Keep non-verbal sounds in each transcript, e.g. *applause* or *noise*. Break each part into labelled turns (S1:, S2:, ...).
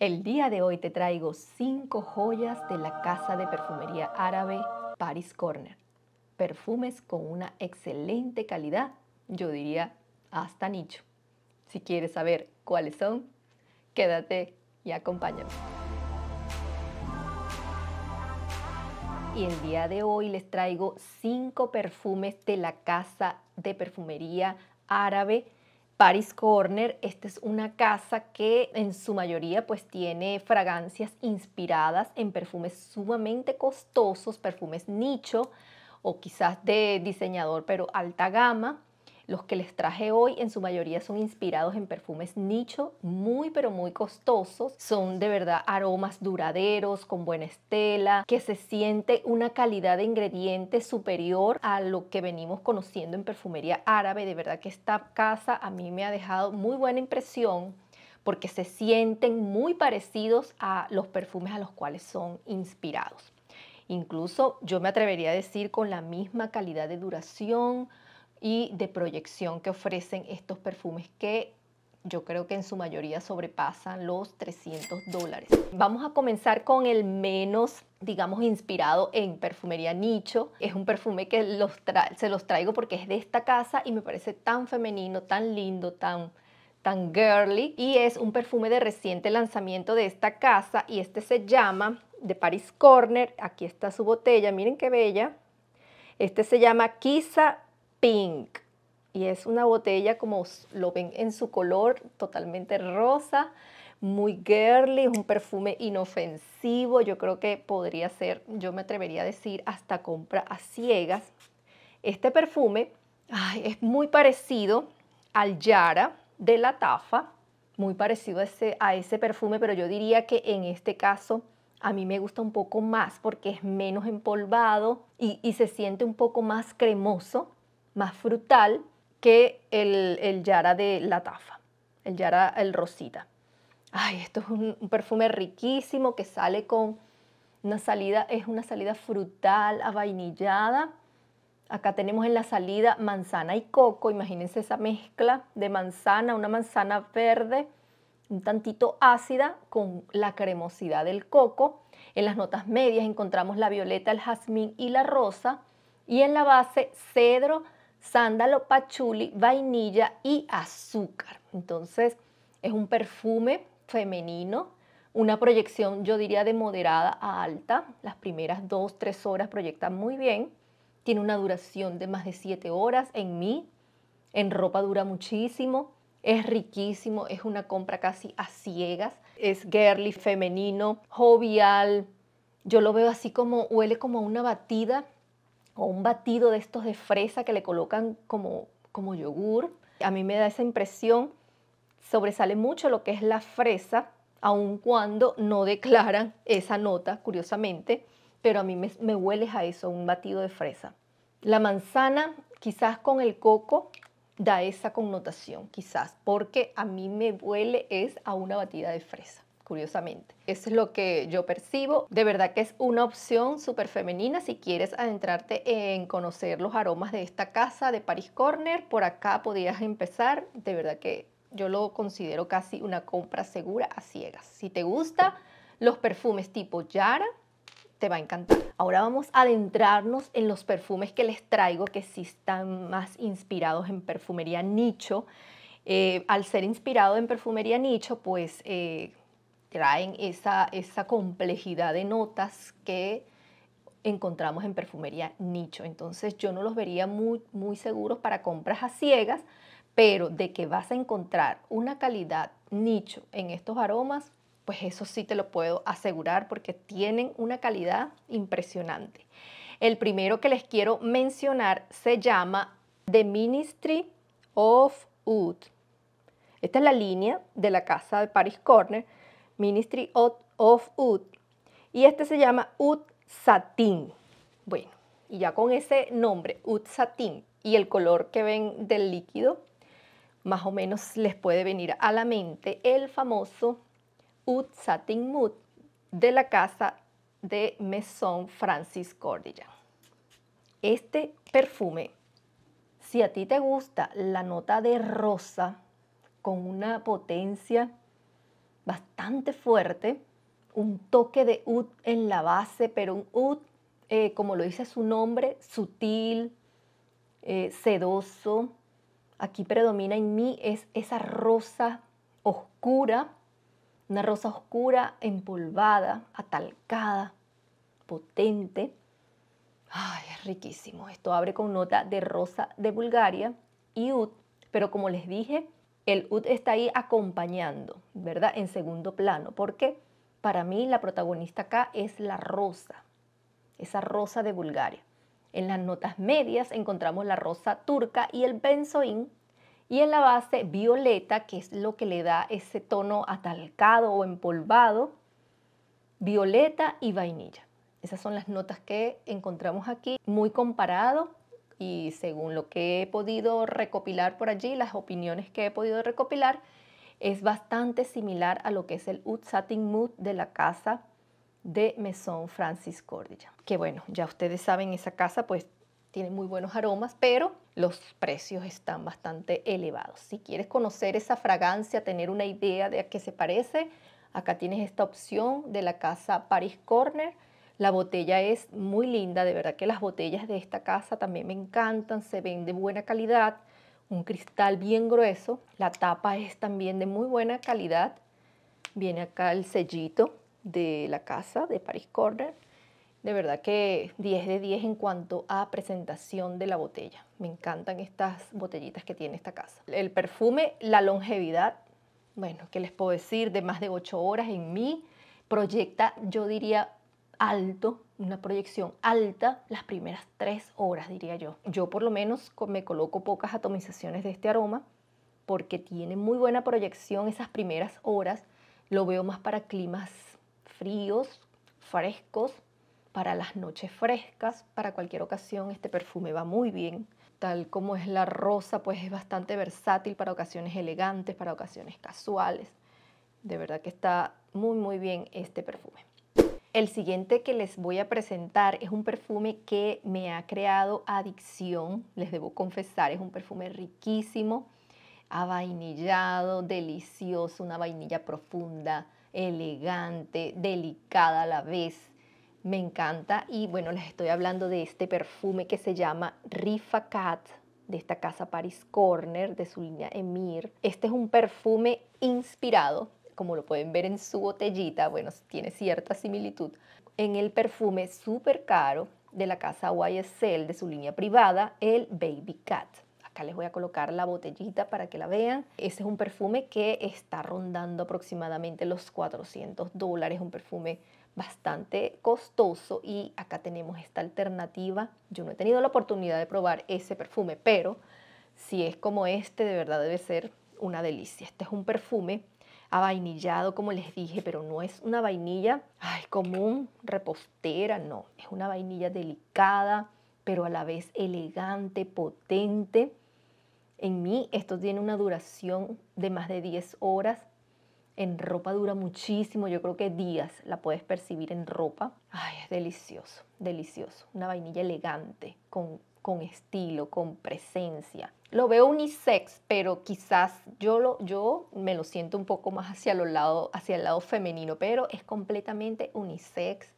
S1: El día de hoy te traigo 5 joyas de la casa de perfumería árabe Paris Corner. Perfumes con una excelente calidad, yo diría hasta nicho. Si quieres saber cuáles son, quédate y acompáñame. Y el día de hoy les traigo 5 perfumes de la casa de perfumería árabe Paris Corner, esta es una casa que en su mayoría pues tiene fragancias inspiradas en perfumes sumamente costosos, perfumes nicho o quizás de diseñador pero alta gama los que les traje hoy en su mayoría son inspirados en perfumes nicho, muy pero muy costosos. Son de verdad aromas duraderos, con buena estela, que se siente una calidad de ingredientes superior a lo que venimos conociendo en perfumería árabe. De verdad que esta casa a mí me ha dejado muy buena impresión porque se sienten muy parecidos a los perfumes a los cuales son inspirados. Incluso yo me atrevería a decir con la misma calidad de duración, y de proyección que ofrecen estos perfumes que yo creo que en su mayoría sobrepasan los 300 dólares. Vamos a comenzar con el menos, digamos, inspirado en perfumería nicho. Es un perfume que los se los traigo porque es de esta casa y me parece tan femenino, tan lindo, tan, tan girly. Y es un perfume de reciente lanzamiento de esta casa y este se llama de Paris Corner. Aquí está su botella, miren qué bella. Este se llama Kisa Pink. Y es una botella como lo ven en su color, totalmente rosa, muy girly, es un perfume inofensivo. Yo creo que podría ser, yo me atrevería a decir, hasta compra a ciegas. Este perfume es muy parecido al Yara de la Tafa, muy parecido a ese, perfume, pero yo diría que en este caso a mí me gusta un poco más porque es menos empolvado y se siente un poco más cremoso más frutal que el, el Yara de la Tafa, el Yara el Rosita. Ay, esto es un, perfume riquísimo que sale con una salida, es una salida frutal, avainillada. Acá tenemos en la salida manzana y coco, imagínense esa mezcla de manzana, una manzana verde, un tantito ácida con la cremosidad del coco. En las notas medias encontramos la violeta, el jazmín y la rosa. Y en la base, cedro, sándalo, pachuli, vainilla y azúcar. Entonces es un perfume femenino, una proyección yo diría de moderada a alta. Las primeras dos, tres horas proyectan muy bien. Tiene una duración de más de siete horas en mí. En ropa dura muchísimo. Es riquísimo, es una compra casi a ciegas. Es girly, femenino, jovial. Yo lo veo así como, huele como una batida o un batido de estos de fresa que le colocan como, como yogur. A mí me da esa impresión, sobresale mucho lo que es la fresa, aun cuando no declaran esa nota, curiosamente, pero a mí me, me huele a eso, un batido de fresa. La manzana, quizás con el coco, da esa connotación, quizás, porque a mí me huele es a una batida de fresa curiosamente. Eso es lo que yo percibo. De verdad que es una opción súper femenina si quieres adentrarte en conocer los aromas de esta casa de Paris Corner. Por acá podrías empezar. De verdad que yo lo considero casi una compra segura a ciegas. Si te gusta los perfumes tipo Yara, te va a encantar. Ahora vamos a adentrarnos en los perfumes que les traigo que sí están más inspirados en perfumería nicho. Eh, al ser inspirado en perfumería nicho, pues eh, traen esa, esa complejidad de notas que encontramos en perfumería nicho. Entonces yo no los vería muy, muy seguros para compras a ciegas, pero de que vas a encontrar una calidad nicho en estos aromas, pues eso sí te lo puedo asegurar porque tienen una calidad impresionante. El primero que les quiero mencionar se llama The Ministry of Oud. Esta es la línea de la casa de Paris Corner Ministry of Ud. Y este se llama Ud Satin. Bueno, y ya con ese nombre, Ud Satin, y el color que ven del líquido, más o menos les puede venir a la mente el famoso Ud Satin Mood de la casa de Maison Francis Cordillan. Este perfume, si a ti te gusta la nota de rosa con una potencia bastante fuerte, un toque de oud en la base, pero un oud, eh, como lo dice su nombre, sutil, eh, sedoso. Aquí predomina en mí es esa rosa oscura, una rosa oscura empolvada, atalcada, potente. Ay, es riquísimo. Esto abre con nota de rosa de Bulgaria y oud, pero como les dije, el oud está ahí acompañando, ¿verdad? En segundo plano, porque para mí la protagonista acá es la rosa, esa rosa de Bulgaria. En las notas medias encontramos la rosa turca y el benzoín, y en la base violeta, que es lo que le da ese tono atalcado o empolvado, violeta y vainilla. Esas son las notas que encontramos aquí, muy comparado y según lo que he podido recopilar por allí, las opiniones que he podido recopilar, es bastante similar a lo que es el Oud Satin Mood de la casa de Maison Francis Cordilla. Que bueno, ya ustedes saben, esa casa pues tiene muy buenos aromas, pero los precios están bastante elevados. Si quieres conocer esa fragancia, tener una idea de a qué se parece, acá tienes esta opción de la casa Paris Corner la botella es muy linda, de verdad que las botellas de esta casa también me encantan, se ven de buena calidad, un cristal bien grueso, la tapa es también de muy buena calidad, viene acá el sellito de la casa de Paris Corner, de verdad que 10 de 10 en cuanto a presentación de la botella. Me encantan estas botellitas que tiene esta casa. El perfume, la longevidad, bueno, ¿qué les puedo decir? De más de 8 horas en mí, proyecta, yo diría, alto, una proyección alta las primeras tres horas, diría yo. Yo por lo menos me coloco pocas atomizaciones de este aroma porque tiene muy buena proyección esas primeras horas. Lo veo más para climas fríos, frescos, para las noches frescas, para cualquier ocasión este perfume va muy bien. Tal como es la rosa, pues es bastante versátil para ocasiones elegantes, para ocasiones casuales. De verdad que está muy muy bien este perfume. El siguiente que les voy a presentar es un perfume que me ha creado adicción, les debo confesar, es un perfume riquísimo, avainillado, delicioso, una vainilla profunda, elegante, delicada a la vez. Me encanta y bueno, les estoy hablando de este perfume que se llama Rifa Cat de esta casa Paris Corner de su línea Emir. Este es un perfume inspirado como lo pueden ver en su botellita, bueno, tiene cierta similitud, en el perfume súper caro de la casa YSL de su línea privada, el Baby Cat. Acá les voy a colocar la botellita para que la vean. Ese es un perfume que está rondando aproximadamente los 400 dólares, un perfume bastante costoso y acá tenemos esta alternativa. Yo no he tenido la oportunidad de probar ese perfume, pero si es como este, de verdad debe ser una delicia. Este es un perfume avainillado, como les dije, pero no es una vainilla común, repostera, no. Es una vainilla delicada, pero a la vez elegante, potente. En mí esto tiene una duración de más de 10 horas. En ropa dura muchísimo, yo creo que días la puedes percibir en ropa. Ay, es delicioso, delicioso. Una vainilla elegante, con con estilo, con presencia. Lo veo unisex, pero quizás yo, lo, yo me lo siento un poco más hacia, los lado, hacia el lado femenino, pero es completamente unisex.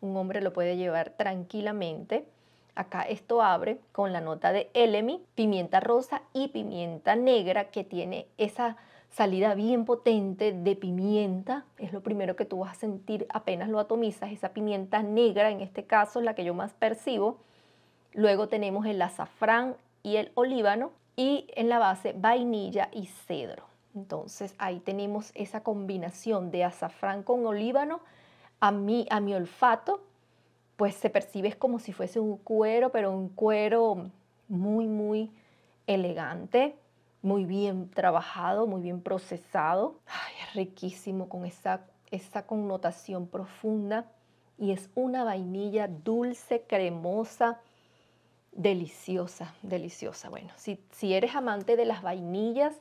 S1: Un hombre lo puede llevar tranquilamente. Acá esto abre con la nota de Elemi, pimienta rosa y pimienta negra que tiene esa salida bien potente de pimienta. Es lo primero que tú vas a sentir apenas lo atomizas, esa pimienta negra en este caso es la que yo más percibo Luego tenemos el azafrán y el olíbano y en la base vainilla y cedro. Entonces ahí tenemos esa combinación de azafrán con olíbano. A mí, a mi olfato, pues se percibe como si fuese un cuero, pero un cuero muy, muy elegante, muy bien trabajado, muy bien procesado. Ay, es riquísimo con esa, esa connotación profunda y es una vainilla dulce, cremosa, deliciosa, deliciosa. Bueno, si, si eres amante de las vainillas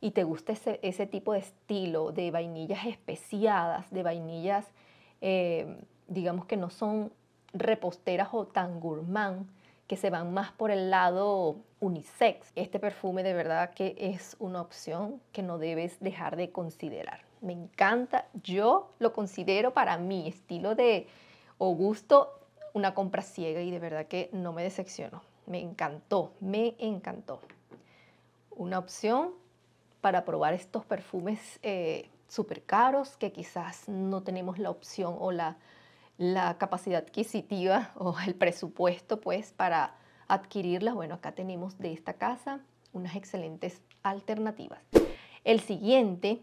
S1: y te gusta ese, ese tipo de estilo, de vainillas especiadas, de vainillas, eh, digamos que no son reposteras o tan gourmand, que se van más por el lado unisex. Este perfume de verdad que es una opción que no debes dejar de considerar. Me encanta. Yo lo considero para mi estilo de o gusto una compra ciega y de verdad que no me decepcionó. Me encantó, me encantó. Una opción para probar estos perfumes eh, súper caros que quizás no tenemos la opción o la, la capacidad adquisitiva *laughs* o el presupuesto pues para adquirirlas. Bueno, acá tenemos de esta casa unas excelentes alternativas. El siguiente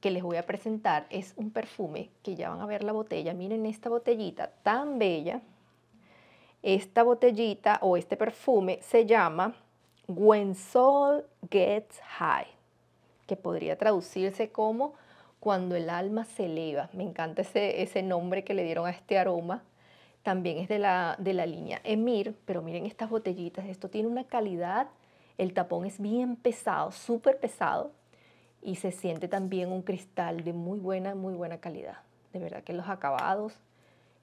S1: que les voy a presentar es un perfume que ya van a ver la botella. Miren esta botellita tan bella. Esta botellita o este perfume se llama When Soul Gets High, que podría traducirse como cuando el alma se eleva. Me encanta ese, ese nombre que le dieron a este aroma. También es de la, de la línea Emir, pero miren estas botellitas. Esto tiene una calidad, el tapón es bien pesado, súper pesado y se siente también un cristal de muy buena, muy buena calidad. De verdad que los acabados,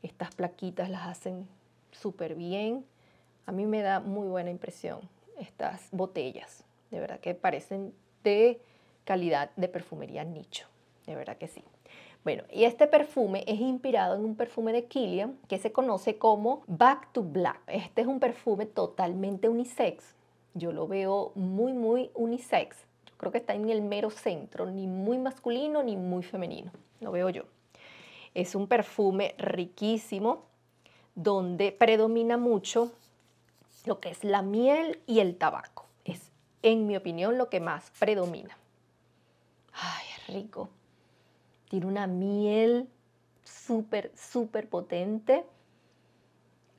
S1: estas plaquitas las hacen súper bien. A mí me da muy buena impresión estas botellas. De verdad que parecen de calidad de perfumería nicho. De verdad que sí. Bueno, y este perfume es inspirado en un perfume de Kilian que se conoce como Back to Black. Este es un perfume totalmente unisex. Yo lo veo muy, muy unisex creo que está en el mero centro, ni muy masculino ni muy femenino, lo veo yo. Es un perfume riquísimo donde predomina mucho lo que es la miel y el tabaco. Es, en mi opinión, lo que más predomina. Ay, es rico. Tiene una miel súper, súper potente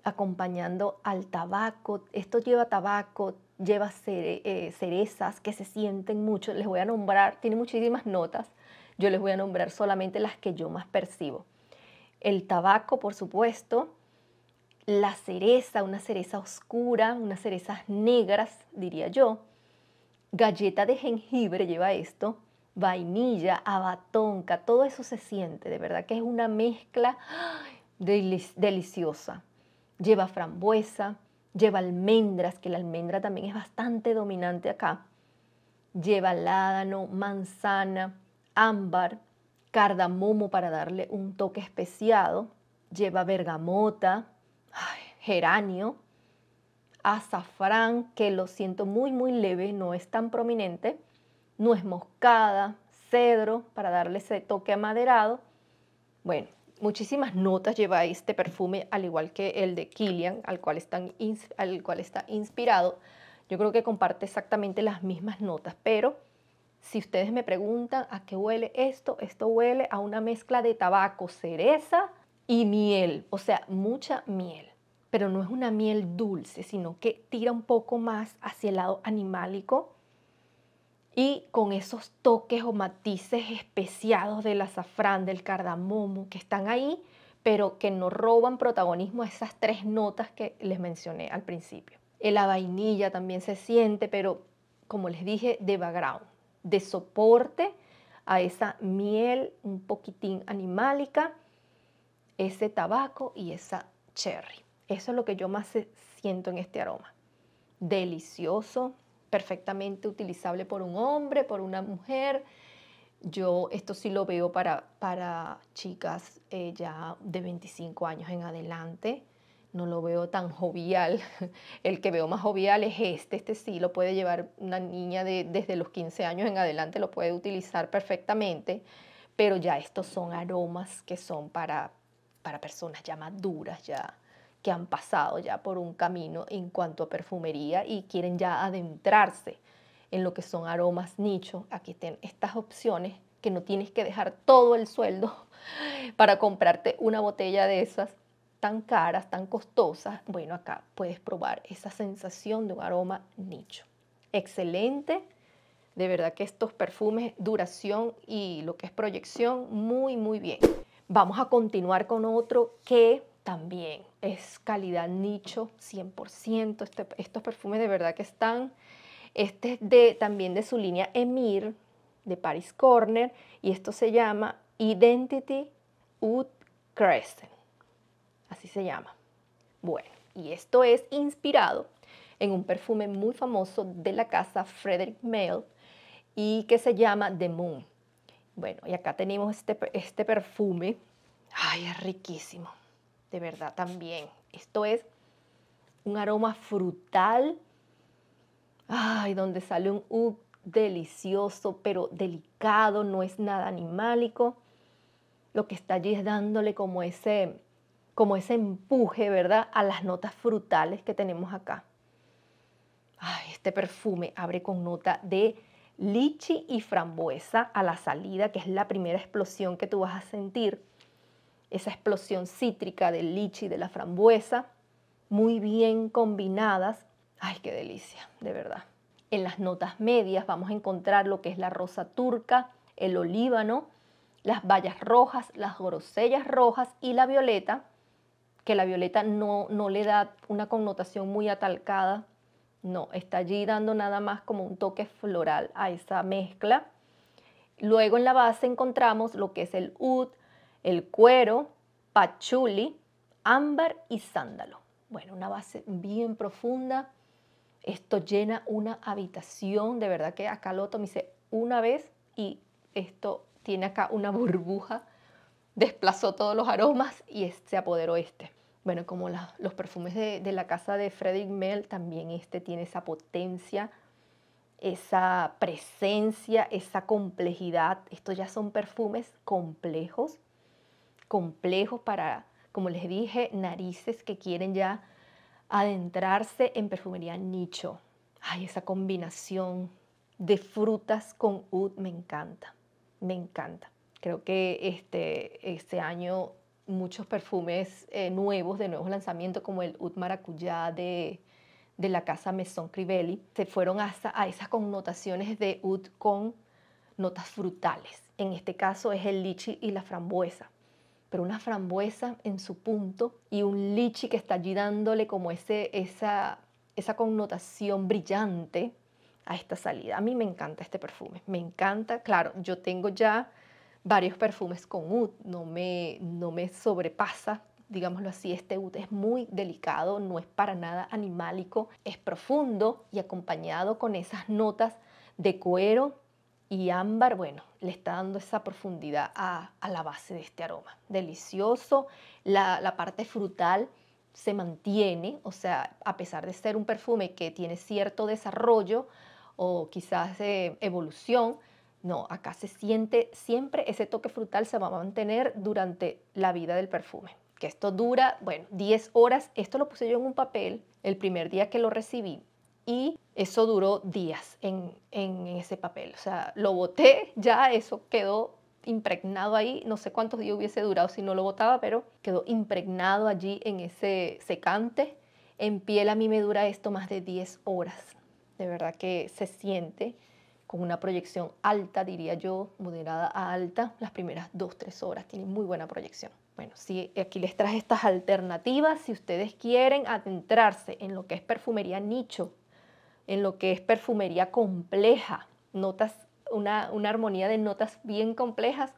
S1: acompañando al tabaco. Esto lleva tabaco, lleva eh, cerezas que se sienten mucho. Les voy a nombrar, tiene muchísimas notas. Yo les voy a nombrar solamente las que yo más percibo. El tabaco, por supuesto. La cereza, una cereza oscura, unas cerezas negras, diría yo. Galleta de jengibre lleva esto. Vainilla, abatonca, todo eso se siente. De verdad que es una mezcla deliciosa. Lleva frambuesa, lleva almendras, que la almendra también es bastante dominante acá. Lleva ládano, manzana, ámbar, cardamomo para darle un toque especiado. Lleva bergamota, geranio, azafrán, que lo siento muy, muy leve, no es tan prominente. Nuez moscada, cedro para darle ese toque amaderado. Bueno, muchísimas notas lleva este perfume, al igual que el de Kilian, al cual, al cual está inspirado. Yo creo que comparte exactamente las mismas notas, pero si ustedes me preguntan a qué huele esto, esto huele a una mezcla de tabaco, cereza y miel, o sea, mucha miel. Pero no es una miel dulce, sino que tira un poco más hacia el lado animálico y con esos toques o matices especiados del azafrán, del cardamomo que están ahí, pero que no roban protagonismo a esas tres notas que les mencioné al principio. La vainilla también se siente, pero como les dije, de background, de soporte a esa miel un poquitín animálica, ese tabaco y esa cherry. Eso es lo que yo más siento en este aroma. Delicioso, perfectamente utilizable por un hombre, por una mujer. Yo esto sí lo veo para, para chicas eh, ya de 25 años en adelante. No lo veo tan jovial. *laughs* El que veo más jovial es este. Este sí lo puede llevar una niña de, desde los 15 años en adelante, lo puede utilizar perfectamente. Pero ya estos son aromas que son para, para personas ya maduras, ya, que han pasado ya por un camino en cuanto a perfumería y quieren ya adentrarse en lo que son aromas nicho. Aquí tienen estas opciones que no tienes que dejar todo el sueldo *laughs* para comprarte una botella de esas tan caras, tan costosas. Bueno, acá puedes probar esa sensación de un aroma nicho. Excelente. De verdad que estos perfumes, duración y lo que es proyección, muy, muy bien. Vamos a continuar con otro que también es calidad nicho 100%. Este, estos perfumes de verdad que están, este es también de su línea Emir de Paris Corner y esto se llama Identity Oud Crescent. Así se llama. Bueno, y esto es inspirado en un perfume muy famoso de la casa Frederick Mail y que se llama The Moon. Bueno, y acá tenemos este, este perfume. Ay, es riquísimo. De verdad, también. Esto es un aroma frutal. Ay, donde sale un oud delicioso, pero delicado, no es nada animálico. Lo que está allí es dándole como ese, como ese empuje, ¿verdad? A las notas frutales que tenemos acá. Ay, este perfume abre con nota de lichi y frambuesa a la salida, que es la primera explosión que tú vas a sentir. Esa explosión cítrica del lichi y de la frambuesa, muy bien combinadas. Ay, qué delicia, de verdad. En las notas medias vamos a encontrar lo que es la rosa turca, el olíbano, las bayas rojas, las grosellas rojas y la violeta, que la violeta no, no le da una connotación muy atalcada, no, está allí dando nada más como un toque floral a esa mezcla. Luego en la base encontramos lo que es el oud, el cuero, pachuli, ámbar y sándalo. Bueno, una base bien profunda. Esto llena una habitación, de verdad que acá lo tomé una vez y esto tiene acá una burbuja, desplazó todos los aromas y se apoderó este. Bueno, como los perfumes de, la casa de Frederick Mel, también este tiene esa potencia, esa presencia, esa complejidad. Estos ya son perfumes complejos, complejos para, como les dije, narices que quieren ya adentrarse en perfumería nicho. Ay, esa combinación de frutas con oud me encanta, me encanta. Creo que este, este año muchos perfumes eh, nuevos, de nuevos lanzamientos, como el Oud Maracuyá de, la casa Maison Crivelli, se fueron hasta a esas connotaciones de Oud con notas frutales. En este caso es el lichi y la frambuesa, pero una frambuesa en su punto y un lichi que está allí dándole como ese, esa, esa connotación brillante a esta salida. A mí me encanta este perfume, me encanta, claro, yo tengo ya varios perfumes con oud, no me, no me sobrepasa, digámoslo así, este oud es muy delicado, no es para nada animálico, es profundo y acompañado con esas notas de cuero y ámbar, bueno, le está dando esa profundidad a, la base de este aroma. Delicioso, la, parte frutal se mantiene, o sea, a pesar de ser un perfume que tiene cierto desarrollo o quizás evolución, no, acá se siente siempre ese toque frutal se va a mantener durante la vida del perfume. Que esto dura, bueno, 10 horas. Esto lo puse yo en un papel el primer día que lo recibí y eso duró días en, ese papel. O sea, lo boté, ya eso quedó impregnado ahí. No sé cuántos días hubiese durado si no lo botaba, pero quedó impregnado allí en ese secante. En piel a mí me dura esto más de 10 horas. De verdad que se siente con una proyección alta, diría yo, moderada a alta, las primeras dos, tres horas. Tiene muy buena proyección. Bueno, sí, aquí les traje estas alternativas. Si ustedes quieren adentrarse en lo que es perfumería nicho, en lo que es perfumería compleja, notas, una, una armonía de notas bien complejas,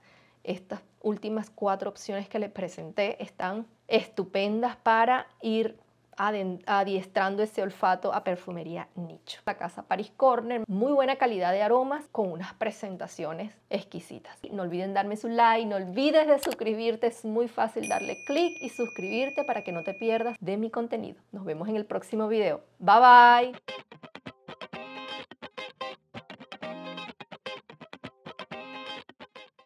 S1: estas últimas cuatro opciones que les presenté están estupendas para ir adiestrando ese olfato a perfumería nicho. La casa Paris Corner, muy buena calidad de aromas con unas presentaciones exquisitas. No olviden darme su like, no olvides de suscribirte, es muy fácil darle clic y suscribirte para que no te pierdas de mi contenido. Nos vemos en el próximo video. Bye bye.